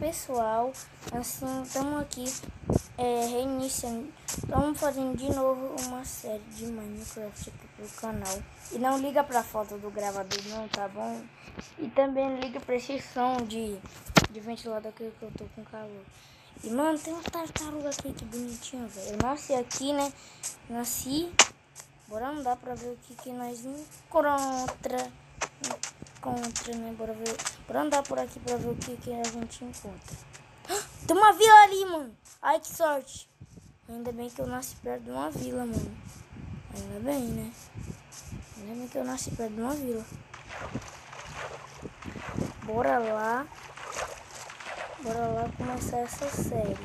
pessoal, assim, estamos aqui é, reiniciando, estamos fazendo de novo uma série de Minecraft aqui pro canal. E não liga pra foto do gravador não, tá bom? E também liga pra esse som de, de ventilador que eu tô com calor. E mano, tem uma tartaruga aqui, que bonitinho, velho. Eu nasci aqui, né? Nasci. Bora andar pra ver o que, que nós encontra. Encontra, né? Bora ver. Bora andar por aqui pra ver o que, que a gente encontra. Tem uma vila ali, mano. Ai, que sorte. Ainda bem que eu nasci perto de uma vila, mano. Ainda bem, né? Ainda bem que eu nasci perto de uma vila. Bora lá. Bora lá começar essa série.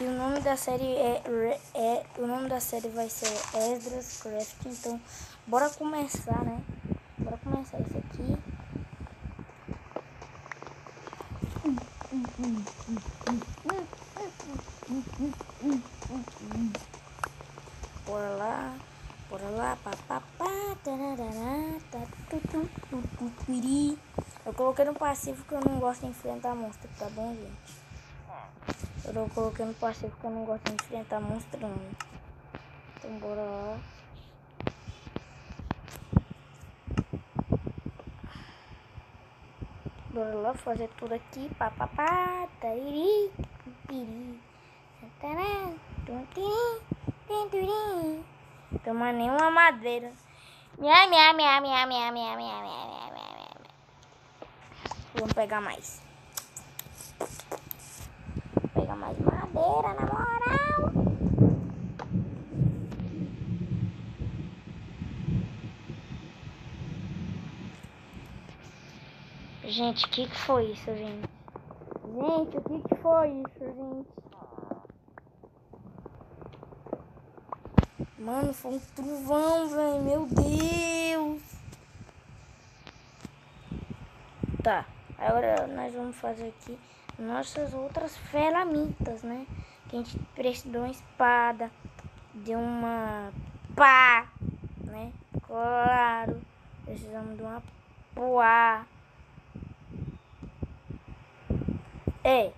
E o nome da série é, é o nome da série vai ser Esdras Craft, então bora começar, né? Bora começar isso aqui. Bora lá, bora lá, papapá, tá, eu coloquei no passivo que eu não gosto de enfrentar monstro, tá bom, gente? Eu coloquei no passivo que eu não gosto de enfrentar monstro, não. Então, bora lá. Bora lá fazer tudo aqui. Papapá, tariri, piri, tará, tum, Toma nenhuma madeira. Minha, minha, minha, minha, minha, minha, minha, minha, minha, minha. Vamos pegar mais. Vou pegar mais madeira, na moral. Gente, o que, que foi isso, gente? Gente, o que, que foi isso, gente? Mano, foi um trovão, velho. Meu Deus. Tá. Agora nós vamos fazer aqui nossas outras ferramentas, né? Que a gente precisa de uma espada, de uma pá, né? Claro, precisamos de uma poá. É,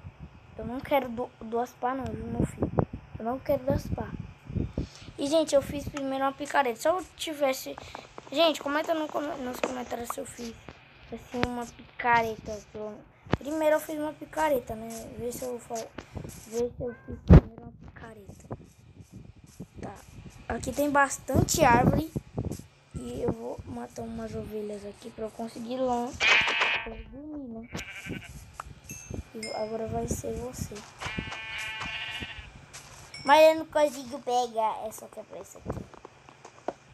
eu não quero duas pá não, viu, meu filho? Eu não quero duas pá. E, gente, eu fiz primeiro uma picareta. Se eu tivesse... Gente, comenta no, nos comentários se eu fiz assim uma picareta. Primeiro eu fiz uma picareta, né? Vê se eu Vê se eu fiz primeiro uma picareta. Tá. Aqui tem bastante árvore. E eu vou matar umas ovelhas aqui pra eu conseguir longe. Pra dormir, né? Agora vai ser você. Mas eu não consigo pegar. Pra isso aqui.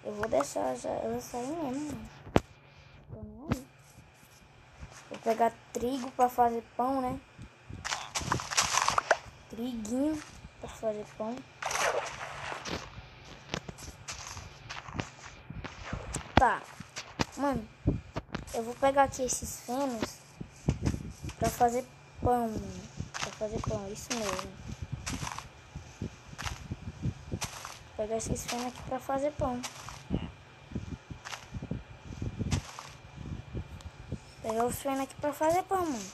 Eu vou deixar já, ela sair mesmo. Né? Vou pegar trigo para fazer pão, né? Triguinho para fazer pão. Tá. Mano, eu vou pegar aqui esses fenos para fazer pão. Pra fazer pão, isso mesmo. Vou pegar esses fenos aqui para fazer pão. Pegar os feno aqui pra fazer pão, mano.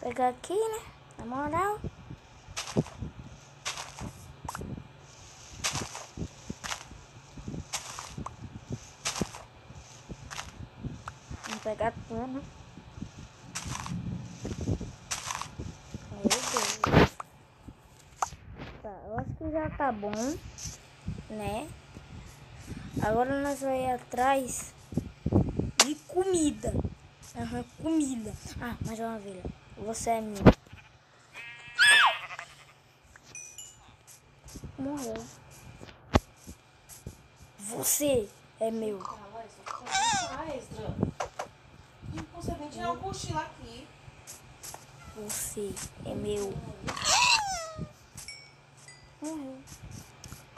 Pegar aqui, né? Na moral. Pegar tudo. já tá bom, né? Agora nós vamos ir atrás de comida. Comida. Ah, mais uma vez. Você é minha. Morreu. Você é meu. Você é meu. Uhum.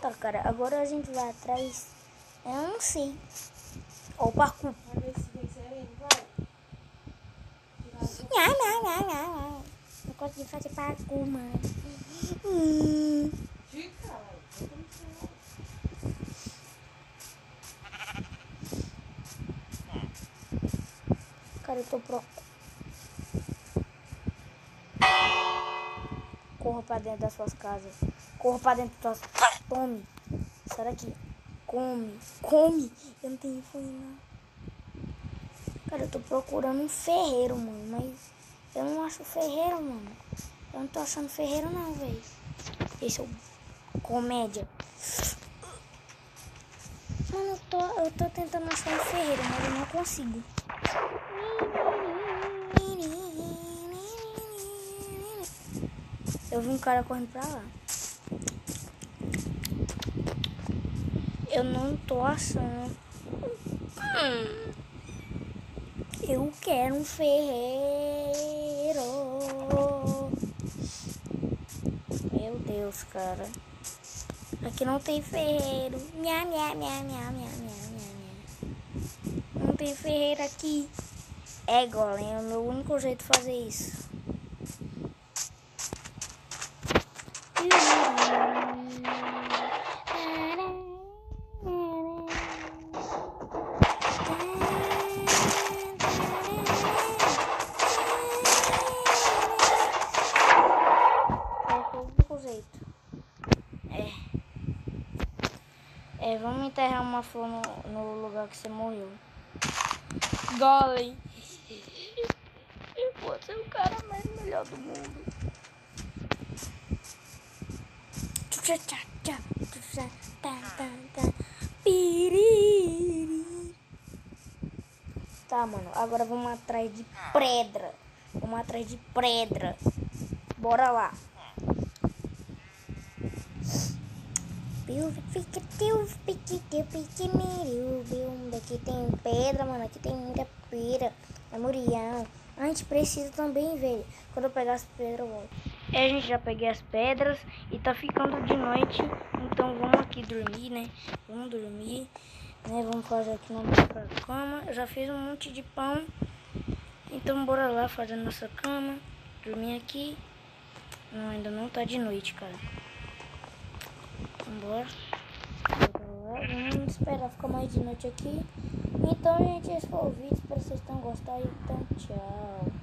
Tá, cara, agora a gente vai atrás. É um sim. Ó, o parkour. Não, não, não, não. gosto de fazer parkour, mano. Hum. Cara, eu tô pro... Corra pra dentro das suas casas. Corra pra dentro das suas... Tome. Será que... Come. Come. Eu não tenho fome, não. Cara, eu tô procurando um ferreiro, mano. Mas eu não acho ferreiro, mano. Eu não tô achando ferreiro, não, velho. Esse é o comédia. Mano, eu tô, eu tô tentando achar um ferreiro, mas eu não consigo. Eu vi um cara correndo pra lá. Eu não tô achando. Hum. Eu quero um ferreiro. Meu Deus, cara. Aqui não tem ferreiro. Minha, minha, minha, minha, minha, minha, minha. Não tem ferreiro aqui. É, Golem, é o meu único jeito de fazer isso. É, vamos enterrar uma flor no, no lugar que você morreu. Golem. Eu vou ser o cara mais melhor do mundo. Tá, mano. Agora vamos atrás de pedra. Vamos atrás de pedra. Bora lá. Aqui tem pedra, mano. Aqui tem muita pedra. É murião. A gente precisa também, velho. Quando eu pegar as pedras, eu volto. É, a gente já peguei as pedras e tá ficando de noite. Então vamos aqui dormir, né? Vamos dormir. Né? Vamos fazer aqui nossa cama. Eu já fiz um monte de pão. Então bora lá fazer nossa cama. Dormir aqui. Não, ainda não tá de noite, cara. Vambora. Vamos esperar ficar mais de noite aqui. Então, gente, esse foi o vídeo. Espero que vocês tenham gostado. Então, tchau.